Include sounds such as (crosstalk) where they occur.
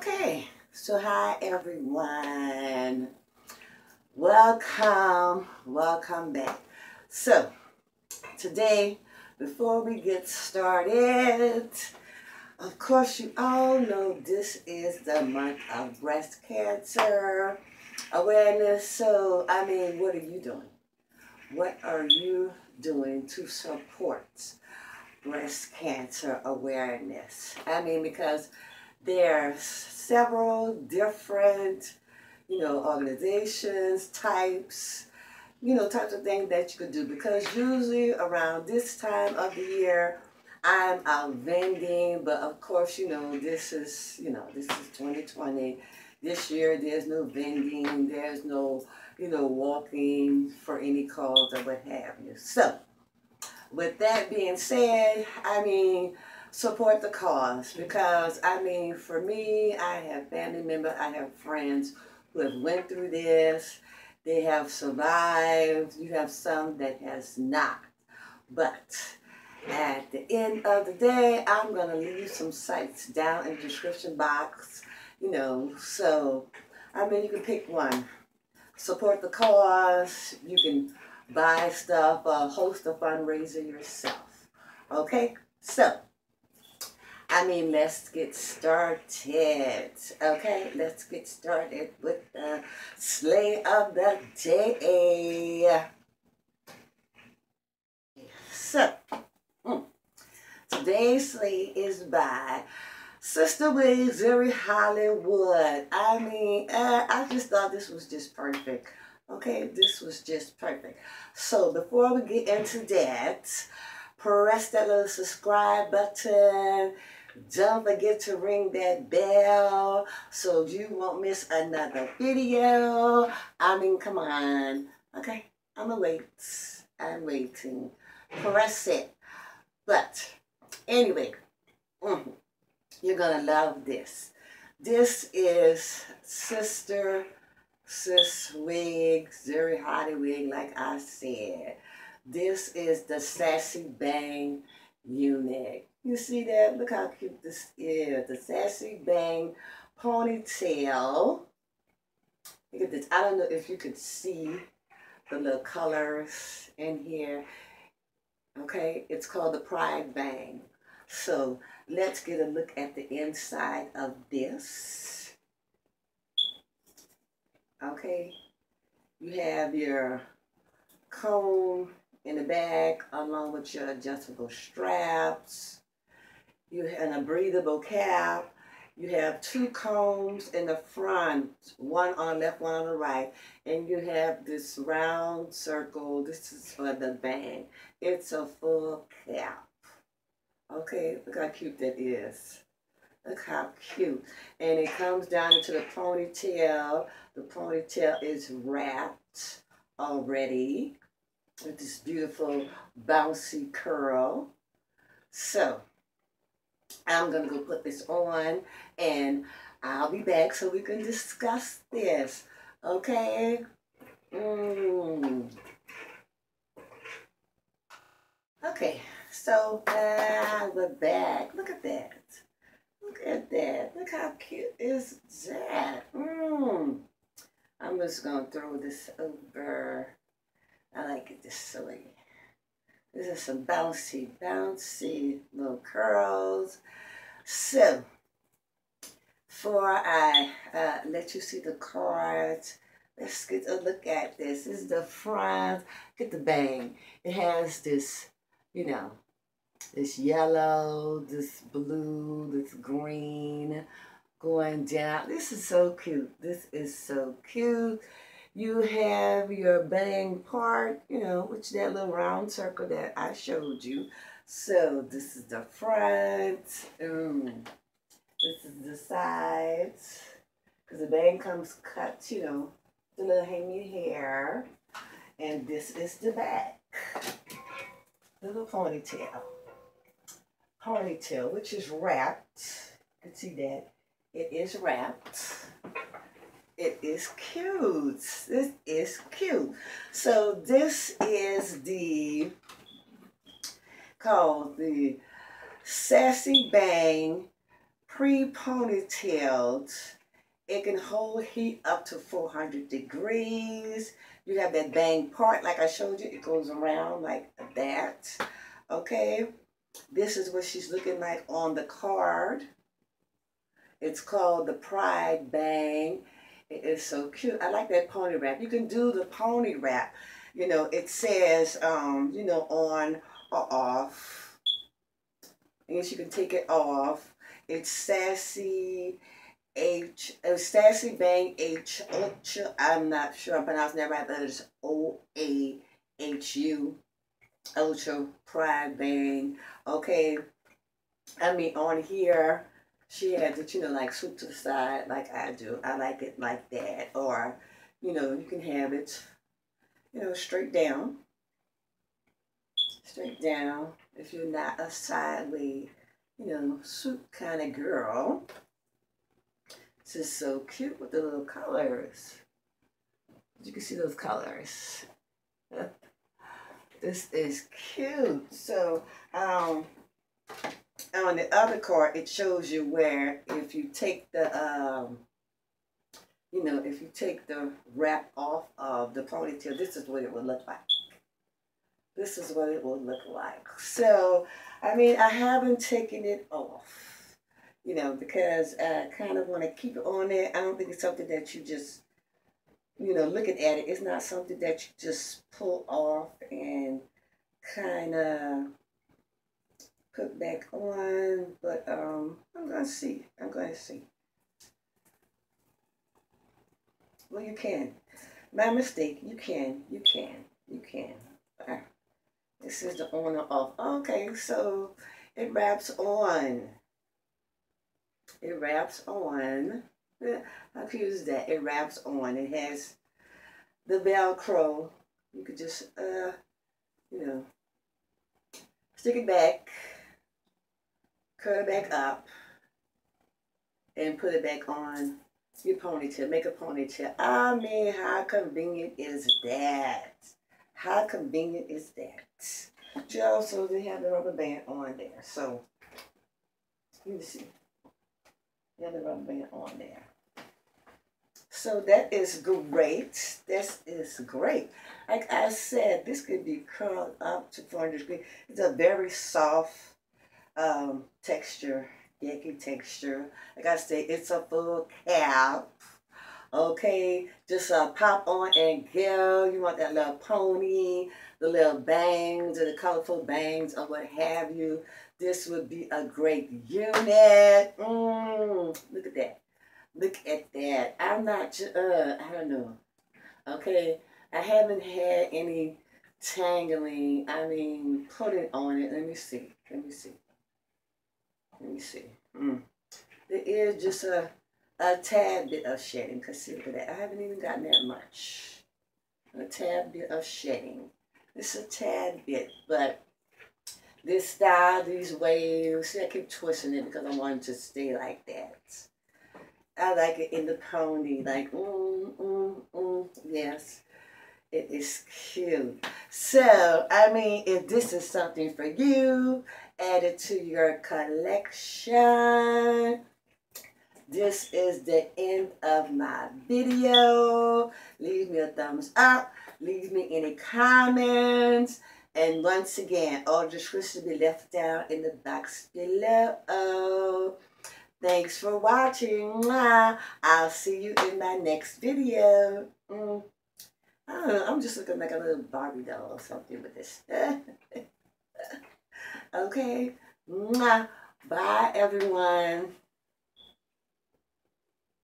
Okay, so hi everyone. Welcome, welcome back. So, today, before we get started, of course, you all know this is the month of breast cancer awareness. So, I mean, what are you doing? What are you doing to support breast cancer awareness? I mean, because there are several different, you know, organizations, types, you know, types of things that you could do because usually around this time of the year, I'm out vending, but of course, you know, this is, you know, this is 2020. This year, there's no vending, there's no, you know, walking for any cause or what have you. So, with that being said, I mean, support the cause. Because I mean for me I have family members I have friends who have went through this. They have survived. You have some that has not. But at the end of the day I'm gonna leave some sites down in the description box you know. So I mean you can pick one. Support the cause. You can buy stuff uh, host a fundraiser yourself. Okay? So I mean, let's get started. Okay, let's get started with the slay of the day. So, mm, today's slay is by Sister Wigs, Zury Hollywood. I mean, uh, I just thought this was just perfect. Okay, this was just perfect. So, before we get into that, press that little subscribe button don't forget to ring that bell so you won't miss another video. I mean, come on. Okay, I'm gonna wait. I'm waiting. Press it. But anyway, mm, you're gonna love this. This is Sister Sis Wig, Zury Hollywood, like I said. This is the Sassy Bang unit. You see that? Look how cute this is. The Sassy Bang ponytail. Look at this. I don't know if you could see the little colors in here. Okay, it's called the Pride Bang. So let's get a look at the inside of this. Okay, you have your comb in the back along with your adjustable straps. You have a breathable cap. You have two combs in the front, one on the left, one on the right. And you have this round circle. This is for the bang. It's a full cap. Okay, look how cute that is. Look how cute. And it comes down into the ponytail. The ponytail is wrapped already with this beautiful bouncy curl. So, I'm going to go put this on and I'll be back so we can discuss this. Okay? Mm. Okay, so uh, we're back. Look at that. Look at that. Look how cute is that? Mm. I'm just going to throw this over. I like it this way. This is some bouncy, bouncy little curls. So, before I uh, let you see the cards, let's get a look at this. This is the front. Get the bang. It has this, you know, this yellow, this blue, this green going down. This is so cute. This is so cute. You have your bang part, you know, which that little round circle that I showed you. So this is the front. Mm. This is the sides. Because the bang comes cut, you know, the little hanging hair. And this is the back. Little ponytail. Ponytail, which is wrapped. You can see that. It is wrapped. It is cute. This is cute. So this is the called the Sassy Bang pre-ponytailed. It can hold heat up to 400 degrees. You have that bang part like I showed you. It goes around like that. Okay. This is what she's looking like on the card. It's called the Pride Bang. It is so cute. I like that pony wrap. You can do the pony wrap. You know, it says, um, you know, on or off. I guess you can take it off. It's Sassy H, uh, Sassy Bang H, Ultra, I'm not sure I'm pronouncing that right, but it's O-A-H-U, Ultra Pride Bang. Okay, I mean, on here, she had it, you know, like swoop to the side like I do. I like it like that. Or, you know, you can have it, you know, straight down. Straight down. If you're not a sideways, you know, swoop kind of girl. This is so cute with the little colors. You can see those colors. (laughs) this is cute. So, um, on the other card, it shows you where if you take the, um, you know, if you take the wrap off of the ponytail, this is what it would look like. This is what it will look like. So, I mean, I haven't taken it off you know, because I kind of want to keep it on there. I don't think it's something that you just, you know, looking at it, it's not something that you just pull off and kind of put back on. But um, I'm going to see. I'm going to see. Well, you can. My mistake. You can. You can. You can. Ah, this is the owner off. Okay, so it wraps on it wraps on. (laughs) Cute is that? It wraps on. It has the Velcro. You could just, uh, you know, stick it back, cut it back up, and put it back on your ponytail. Make a ponytail. Ah, I mean, how convenient is that? How convenient is that? You also they have the rubber band on there. So, me see the other rubber band on there. So that is great. This is great. Like I said, this could be curled up to 400 degrees. It's a very soft um, texture, yaki texture. Like I said, it's a full cap. Okay, just uh, pop on and go. You want that little pony, the little bangs, or the colorful bangs, or what have you. This would be a great unit. Mm, look at that. Look at that. I'm not, uh, I don't know. Okay, I haven't had any tangling. I mean, putting on it. Let me see. Let me see. Let me see. Mm. There is just a, a tad bit of shedding. Consider that. I haven't even gotten that much. A tad bit of shedding. It's a tad bit, but this style, these waves. See, I keep twisting it because I want it to stay like that. I like it in the pony, like, mm, mm, mm, yes. It is cute. So, I mean, if this is something for you, add it to your collection. This is the end of my video. Leave me a thumbs up. Leave me any comments. And once again, all descriptions will be left down in the box below. Thanks for watching. I'll see you in my next video. Mm. I don't know, I'm just looking like a little Barbie doll or something with this. (laughs) okay. Bye, everyone.